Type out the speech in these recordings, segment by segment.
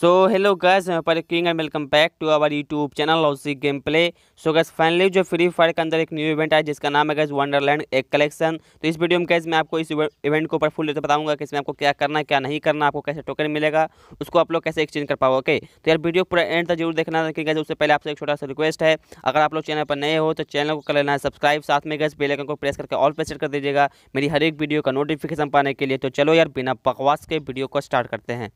So hello guys मैं पर king and welcome back to our YouTube channel lossy game play so guys finally जो free fire के अंदर एक new event है जिसका नाम है गैस वंडरलैंड एक कलेक्शन तो इस वीडियो में गैस मैं आपको इस इवेंट को ऊपर फुल बताऊँगा कि इसमें आपको क्या करना है, क्या नहीं करना, आपको कैसे टोकन मिलेगा, उसको आप लोग कैसे एक्सचेंज कर पाओ ओके तो यार वीडियो पूरा एंड तक ज़रूर देखना, कि गैस उससे पहले आपसे एक छोटा सा रिक्वेस्ट है। अगर आप लोग चैनल पर नए हो तो चैनल को कर लेना है सब्सक्राइब साथ में गैस बेल आइकन को प्रेस करके ऑल पे सेट कर दीजिएगा। मेरी हर एक वीडियो का नोटिफिकेशन पाने के लिए तो चलो यार, बिना बकवास के वीडियो को स्टार्ट करते हैं।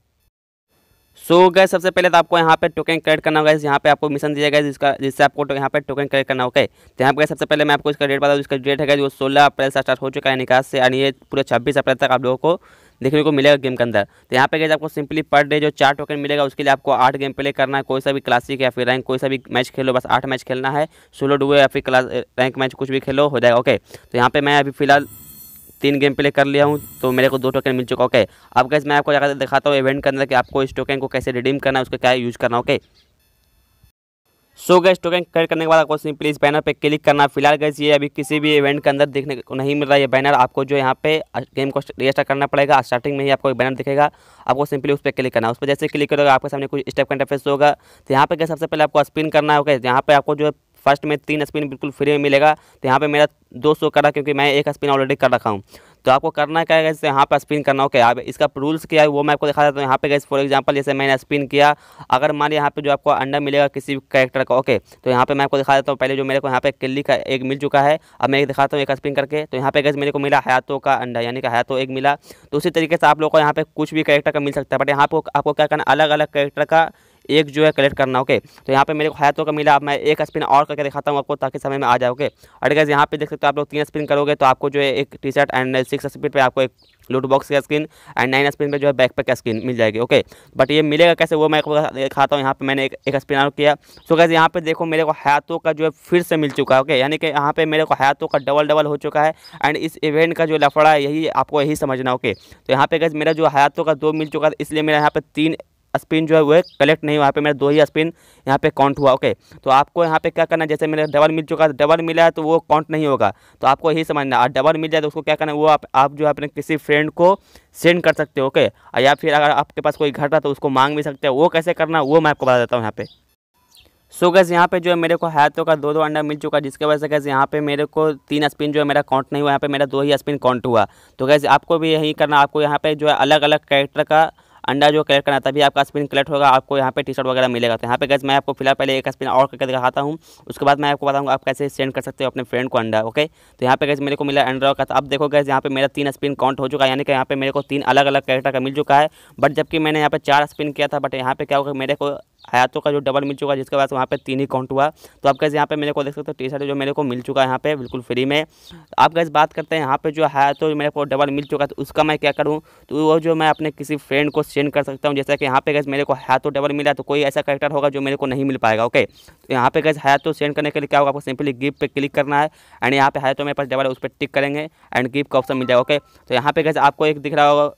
सो so, गए सबसे पहले तो आपको यहाँ पे टोकन क्रिएट करना होगा यहाँ पे आपको मिशन दिया गया जिसका जिससे आपको यहाँ पे टोकन क्रिएट करना होगा तो यहाँ पे सबसे पहले मैं आपको इसका डेट बता दूँ इसका डेट है जो सोलह अप्रैल से स्टार्ट हो चुका है निकास से यानी ये पूरे छब्बीस अप्रैल तक आप लोगों को देखने को मिलेगा गेम के अंदर। तो यहाँ पे गए आपको सिंपली पर डे जो चार टोकन मिलेगा उसके लिए आपको आठ गेम प्ले करना है कोई सा भी क्लासिक या फिर रैंक कोई सा भी मैच खेलो बस आठ मैच खेलना है। सोलो डुए या फिर क्लास रैंक मैच कुछ भी खेलो हो जाएगा ओके तो यहाँ पे मैं अभी फ़िलहाल तीन गेम प्ले कर लिया हूँ तो मेरे को दो टोकन मिल चुका ओके अब गैस मैं आपको जाकर दिखाता हूँ इवेंट के अंदर कि आपको इस टोकन को कैसे रिडीम करना है, उसका क्या यूज़ करना okay so guys token create करने के बाद आपको सिंपली इस बैनर पे क्लिक करना फ़िलहाल गैस ये अभी किसी भी इवेंट के अंदर देखने को नहीं मिल रहा है। बैनर आपको जो यहाँ पे गेम को रजिस्टर करना पड़ेगा। स्टार्टिंग में ही आपको एक बैनर दिखेगा। आपको सिंपली उस पर क्लिक करना उस पर जैसे क्लिक करोगे, आपके सामने कुछ स्टेप का इंटरफेस होगा। तो यहाँ पे गैस सबसे पहले आपको स्पिन करना होगा यहाँ पे आपको जो फ़र्स्ट में तीन स्पिन बिल्कुल फ्री में मिलेगा तो यहाँ पे मेरा दो सौ करा क्योंकि मैं एक स्पिन ऑलरेडी कर रखा हूँ। तो आपको करना क्या है जैसे यहाँ पर स्पिन करना ओके आप इसका रूल्स क्या है वो मैं आपको दिखा देता हूँ। यहाँ पे गैस फॉर एग्जांपल जैसे मैंने स्पिन किया, अगर मान यहाँ पे जो आपको अंडा मिलेगा किसी कैरेक्टर का ओके तो यहाँ पे मैं आपको दिखा देता हूँ। पहले जो मेरे को यहाँ पे किल्ली का एक मिल चुका है, अब मैं एक दिखाता हूँ एक स्पिन करके। तो यहाँ पे गैस मेरे को मिला हयातों का अंडा, यानी कि हयातों एक मिला। तो उसी तरीके से आप लोग को यहाँ पे कुछ भी कैरेक्टर का मिल सकता है बट यहाँ पर आपको क्या करना अलग अलग कैरेक्टर का एक जो है कलेक्ट करना ओके तो यहाँ पे मेरे को हाथों का मिला अब मैं एक स्पिन और करके दिखाता हूँ आपको ताकि समय में आ जाए और गैस यहाँ पे देख सकते हो आप लोग तीन स्पिन करोगे तो आपको जो है एक T shirt and six spin पे आपको एक लूट बॉक्स का स्क्रीन एंड नाइन स्पिन पे जो है बैक पैक का स्क्रीन मिल जाएगी ओके बट ये मिलेगा कैसे वो मैं दिखाता हूँ यहाँ पे मैंने एक, स्पिन आउट किया। सो कैसे यहाँ पे देखो मेरे को हाथों का जो है फिर से मिल चुका है ओके यानी कि यहाँ पे मेरे को हाथों का डबल डबल हो चुका है एंड इस इवेंट का जो लफड़ा है यही आपको यही समझना ओके तो यहाँ पे गैस मेरा जो हाथों का दो मिल चुका है इसलिए मेरा यहाँ पे तीन स्पिन जो है वो कलेक्ट नहीं यहाँ पे मेरा दो ही स्पिन यहाँ पे काउंट हुआ ओके। तो आपको यहाँ पे क्या करना है जैसे मेरे डबल मिल चुका है डबल मिला है तो वो काउंट नहीं होगा। तो आपको यही समझना और डबल मिल जाए तो उसको क्या करना है वो आप, आप जो है अपने किसी फ्रेंड को सेंड कर सकते हो ओके। या फिर अगर आपके पास कोई घर था तो उसको मांग भी सकते हो वो कैसे करना वो मैं आपको बता देता हूँ यहाँ पे। सो गैस यहाँ पे जो है मेरे को हाथों का दो दो अंडा मिल चुका है जिसके वजह से गैस यहाँ पे मेरे को तीन स्पिन जो है मेरा काउंट नहीं हुआ यहाँ पे मेरा दो ही स्पिन काउंट हुआ। तो गैस आपको भी यही करना आपको यहाँ पे जो है अलग अलग कैरेक्टर का अंडा जो कलेक्ट करना तभी आपका स्पिन कलेक्ट होगा, आपको यहाँ पे टी शर्ट वगैरह मिलेगा। तो यहाँ पे गैस मैं आपको फ़िलहाल पहले एक स्पिन और करके दिखाता हूँ। उसके बाद मैं आपको बताऊँगा आप कैसे सेंड कर सकते हो अपने फ्रेंड को अंडा ओके तो यहाँ पे गैस मेरे को मिला अंडा का। तो अब देखो गैस यहाँ पे मेरा तीन स्पिन काउंट हो चुका है। यानी कि यहाँ पे मेरे को तीन अलग अलग कैरेक्टर का मिल चुका है। बट जबकि मैंने यहाँ पर चार स्पिन किया था बट यहाँ पे क्या होगा, मेरे को हयातों का जो डबल मिल चुका है, जिसके बाद वहाँ पे तीन ही काउंट हुआ। तो आप कैसे यहाँ पे मेरे को देख सकते हो टी शर्ट जो मेरे को मिल चुका है यहाँ पे, बिल्कुल फ्री में। आप कैसे बात करते हैं, यहाँ पे जो है तो मेरे को डबल मिल चुका है तो उसका मैं क्या करूँ? तो वो जो मैं अपने किसी फ्रेंड को सेंड कर सकता हूँ, जैसा कि यहाँ पे गैस मेरे को है तो डबल मिला तो कोई ऐसा करेक्टर होगा जो मेरे को नहीं मिल पाएगा ओके तो यहाँ पे गैस है तो सेंड करने के लिए क्या होगा, आपको सिंपली गिफ्ट पे क्लिक करना है एंड यहाँ पे है तो मेरे पास डबल उस पर टिक करेंगे एंड गिफ्ट का ऑप्शन मिल जाएगा ओके तो यहाँ पे गैस आपको एक दिख रहा होगा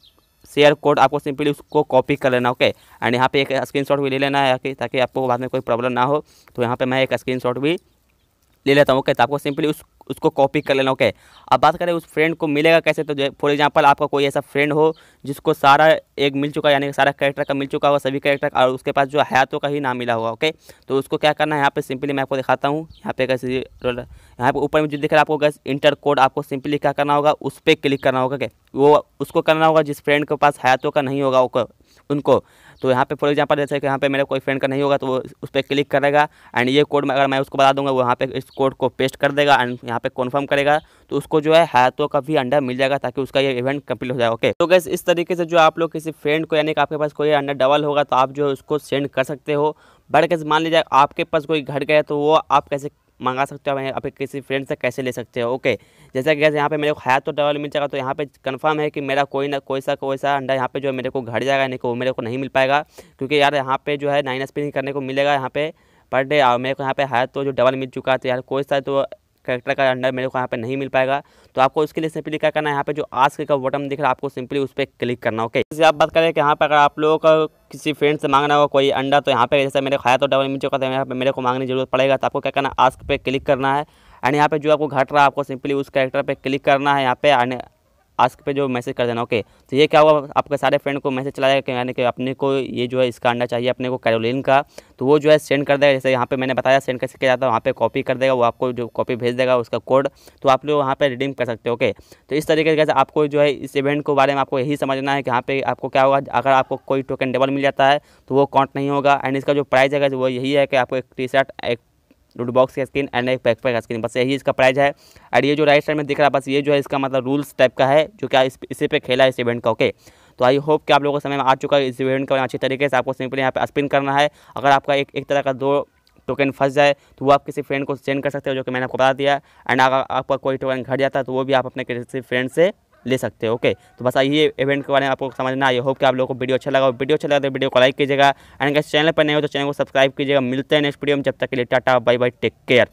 शेयर कोड आपको सिंपली उसको कॉपी कर लेना ओके एंड यहाँ पे एक स्क्रीनशॉट भी ले लेना है, ताकि आपको बाद में कोई प्रॉब्लम ना हो। तो यहाँ पे मैं एक स्क्रीनशॉट भी ले लेता हूँ ओके तो आपको सिंपली उस, उसको कॉपी कर लेना ओके अब बात करें उस फ्रेंड को मिलेगा कैसे? तो फॉर एग्जांपल आपका कोई ऐसा फ्रेंड हो, जिसको सारा एक मिल चुका यानी कि सारा कैरेक्टर का मिल चुका होगा, सभी कैरेक्टर और उसके पास जो हयातों का ही नाम मिला होगा ओके तो उसको क्या करना है, यहाँ पे सिंपली मैं आपको दिखाता हूँ, यहाँ पे कैसे यहाँ पे ऊपर में जो दिख रहा है आपको गैस इंटर कोड आपको सिंपली क्या करना होगा, उस पर क्लिक करना होगा क्या वो, उसको करना होगा, जिस फ्रेंड के पास हयातों का नहीं होगा उनको। तो यहाँ पे फॉर एग्जांपल जैसे कि यहाँ पे मेरे कोई फ्रेंड का नहीं होगा तो वो उस पर क्लिक करेगा एंड ये कोड में अगर मैं उसको बता दूँगा, वो यहाँ पे इस कोड को पेस्ट कर देगा एंड यहाँ पे कन्फर्म करेगा तो उसको जो है हाथों का भी अंडा मिल जाएगा, ताकि उसका ये इवेंट कंप्लीट हो जाए ओके तो गैस इस तरीके से जो आप लोग किसी फ्रेंड को, यानी कि आपके पास कोई अंडा डबल होगा तो आप जो है उसको सेंड कर सकते हो। बट कैसे मान लीजिए आपके पास कोई घट गया तो वो आप कैसे मंगा सकते हो आप किसी फ्रेंड से कैसे ले सकते हो? ओके जैसा कि गैस यहाँ पे मेरे को है तो डबल मिल जाएगा तो यहाँ पे कंफर्म है कि मेरा कोई ना, कोई सा कोई सा अंडा यहाँ पे जो है मेरे को घट जाएगा नहीं को मेरे को नहीं मिल पाएगा, क्योंकि यार यहाँ पे जो है नाइन स्पिनिंग करने को मिलेगा यहाँ पे पर डे मेरे को यहाँ पे है तो जो डबल मिल चुका है तो यार कोई सा तो करेक्टर का अंडर मेरे को यहाँ पे नहीं मिल पाएगा। तो आपको इसके लिए सिंपली क्या करना है, यहाँ पे जो आस्क का बटन दिख रहा है, आपको सिंपली उस पर क्लिक करना ओके जैसे आप बात करें कि यहाँ पर अगर आप लोगों का किसी फ्रेंड से मांगना हो कोई अंडा तो यहाँ पे जैसे मेरे खाया तो डबल मिल चुका था यहाँ पर मेरे को मांगने ज़रूरत पड़ेगा। तो आपको क्या करना है आस्क पे क्लिक करना है। एंड यहाँ पे जो आपको घट रहा है, आपको सिंपली उस कैरेक्टर पे क्लिक करना है, यहाँ पे। आस्क पे जो मैसेज कर देना, ओके? तो ये क्या होगा आपके सारे फ्रेंड को मैसेज चला जाएगा यानी कि अपने को ये जो है इसका अंडा चाहिए, अपने को कैरोलिन का। तो वो जो है सेंड कर देगा, जैसे यहाँ पे मैंने बताया, सेंड कैसे किया जाता है, वहाँ पे कॉपी कर देगा, वो आपको जो कॉपी भेज देगा उसका कोड तो आप लोग वहाँ पर रिडीम कर सकते हो, ओके? तो इस तरीके से आपको जो है इस इवेंट के बारे में आपको यही समझना है कि यहाँ पे आपको क्या होगा, अगर आपको कोई टोकन डबल मिल जाता है तो वो काउंट नहीं होगा। एंड इसका जो प्राइस है वो यही है कि आपको एक टी शर्ट एक लूट बॉक्स की स्क्रीन एंड एक पैक पैक स्क्रीन बस यही इसका प्राइस है। एंड ये जो राइट साइड में दिख रहा है बस ये जो है इसका मतलब रूल्स टाइप का है जो क्या इस, इसी पे खेला है इस इवेंट का ओके तो आई होप कि आप लोगों को समय में आ चुका है इस इवेंट का अच्छी तरीके से आपको सिंपली यहाँ पे स्पिन करना है। अगर आपका एक एक तरह का दो टोकन फंस जाए तो वो आप किसी फ्रेंड को सेंड कर सकते हो जो कि मैंने आपको बता दिया एंड अगर आपका कोई टोकन घट जाता है तो वो भी आप अपने किसी फ्रेंड से ले सकते हो ओके तो बस आइए इवेंट के बारे में आपको समझना आई होप कि आप लोगों को वीडियो अच्छा लगा। वीडियो अच्छा लगा तो वीडियो को लाइक कीजिएगा। एंड अगर चैनल पर नहीं हो तो चैनल को सब्सक्राइब कीजिएगा। मिलते हैं नेक्स्ट वीडियो में। जब तक के लिए, tata bye bye take care